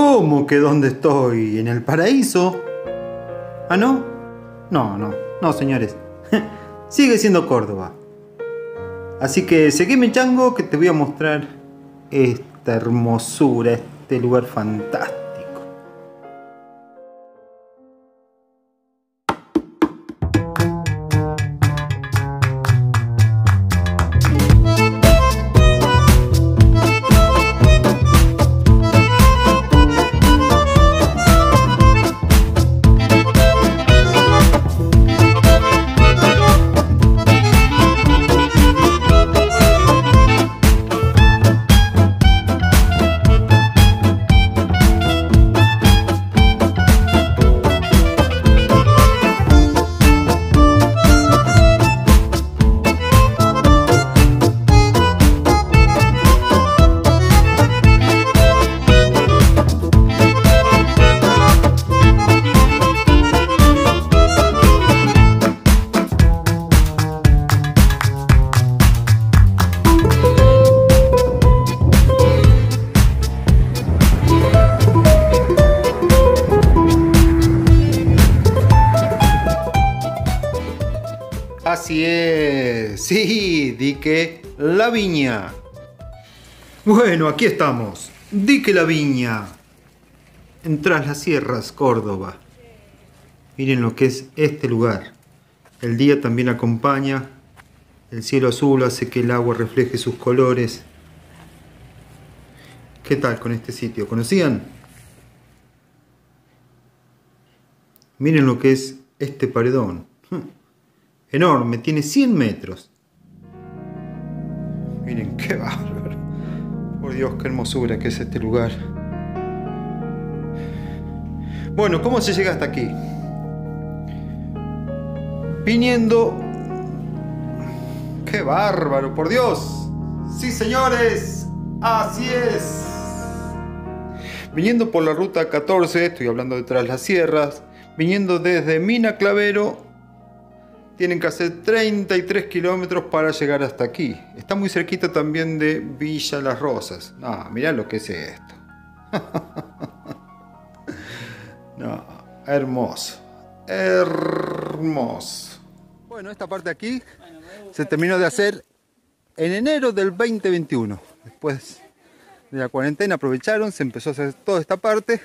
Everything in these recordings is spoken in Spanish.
¿Cómo que dónde estoy? ¿En el paraíso? ¿Ah, no? No, no, no, señores. Sigue siendo Córdoba. Así que seguime, chango, que te voy a mostrar esta hermosura, este lugar fantástico. Así es, sí, Dique La Viña. Bueno, aquí estamos, Dique La Viña, en Tras las Sierras, Córdoba. Miren lo que es este lugar. El día también acompaña, el cielo azul hace que el agua refleje sus colores. ¿Qué tal con este sitio? ¿Conocían? Miren lo que es este paredón enorme, tiene 100 metros. Miren, qué bárbaro. Por Dios, qué hermosura que es este lugar. Bueno, ¿cómo se llega hasta aquí? Viniendo... ¡Qué bárbaro, por Dios! Sí, señores, así es. Viniendo por la ruta 14, estoy hablando de las sierras, viniendo desde Mina Clavero tienen que hacer 33 kilómetros para llegar hasta aquí. Está muy cerquita también de Villa Las Rosas. No, mirá lo que es esto. no, hermoso. Hermoso. Bueno, esta parte aquí se terminó de hacer en enero del 2021. Después de la cuarentena aprovecharon, se empezó a hacer toda esta parte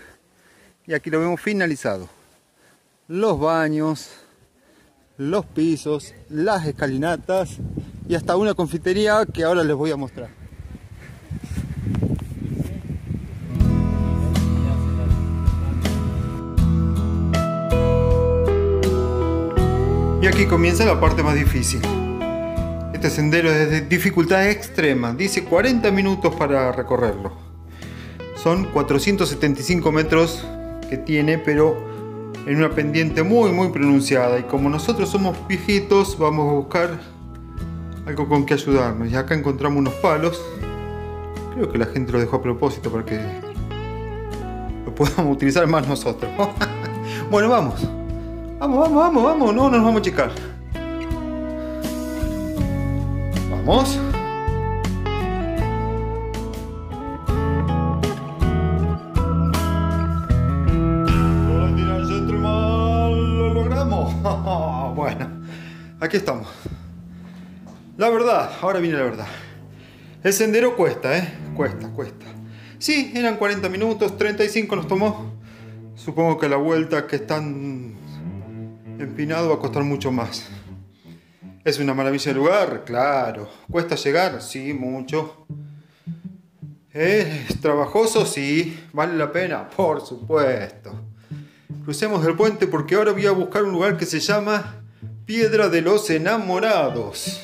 y aquí lo vemos finalizado. Los baños, los pisos, las escalinatas y hasta una confitería que ahora les voy a mostrar. Y aquí comienza la parte más difícil. Este sendero es de dificultad extrema, dice 40 minutos para recorrerlo. Son 475 metros que tiene, pero en una pendiente muy muy pronunciada. Y como nosotros somos viejitos vamos a buscar algo con que ayudarnos. Y acá encontramos unos palos. Creo que la gente lo dejó a propósito para que lo podamos utilizar más nosotros bueno vamos. Vamos vamos vamos vamos. No nos vamos a checar vamos aquí estamos. La verdad, ahora viene la verdad. El sendero cuesta, ¿eh? Cuesta, cuesta. Sí, eran 40 minutos, 35 nos tomó. Supongo que la vuelta que es tan empinado va a costar mucho más. ¿Es una maravilla el lugar? Claro. ¿Cuesta llegar? Sí, mucho. ¿Es trabajoso? Sí. ¿Vale la pena? Por supuesto. Crucemos el puente porque ahora voy a buscar un lugar que se llama Piedra de los Enamorados.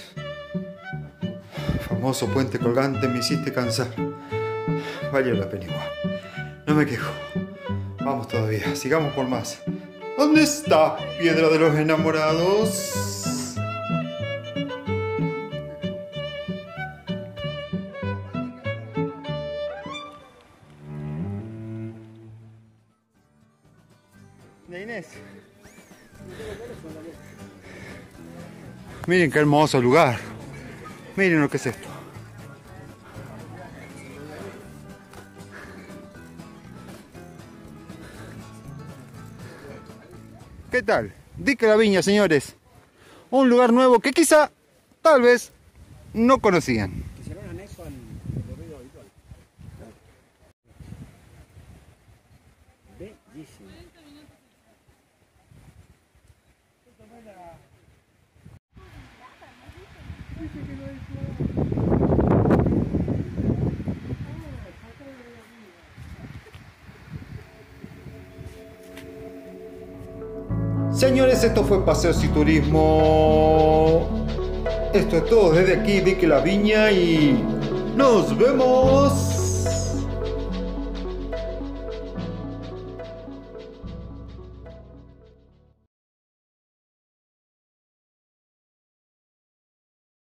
Famoso puente colgante, me hiciste cansar. Valió la pena igual. No me quejo. Vamos todavía, sigamos por más. ¿Dónde está Piedra de los Enamorados? de Inés. Miren qué hermoso lugar. Miren lo que es esto. ¿Qué tal? Dique la Viña, señores. Un lugar nuevo que quizá, tal vez, no conocían. Señores, esto fue Paseos y Turismo. Esto es todo desde aquí, Dique la Viña y nos vemos